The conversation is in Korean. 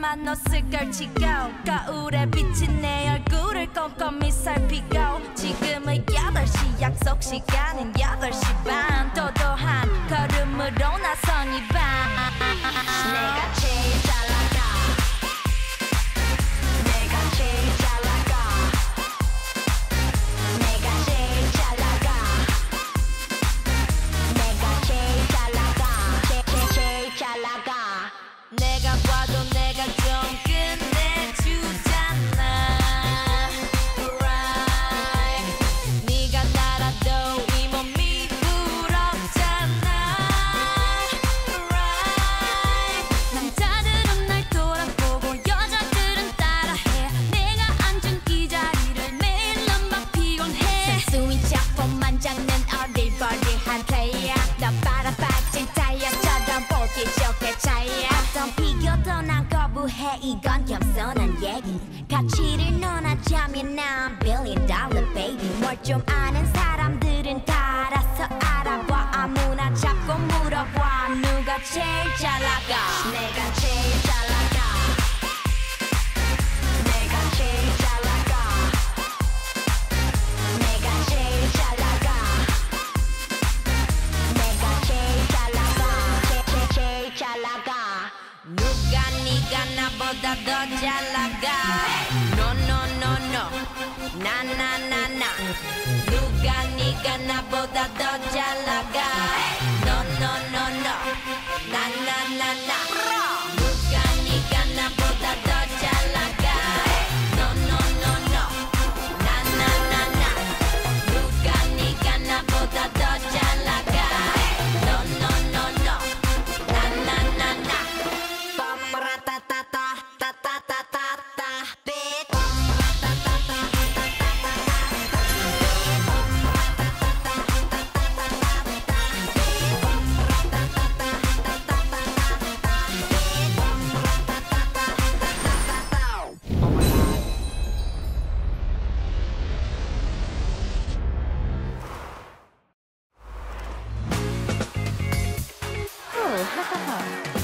난 옷을 걸치고 거울에 비친 내 얼굴을 꼼꼼히 살피고 지금은 8시 약속 시간은 8시 반. 도도한 걸음으로 나선 이밤. 내가 한 플레이어 너 바라빠진 타이어처럼 보기 좋게 차이야. 어떤 비교도 난 거부해. 이건 겸손한 얘기. 가치를 논하자면 난 billion dollar baby. 뭘 좀 아는 사람들은 다 알아서 알아봐. 아무나 자꾸 물어봐. 누가 제일 잘 나가 나보다 더잘 나가 No no no. No 나나나나 누가 네가 나보 高 さ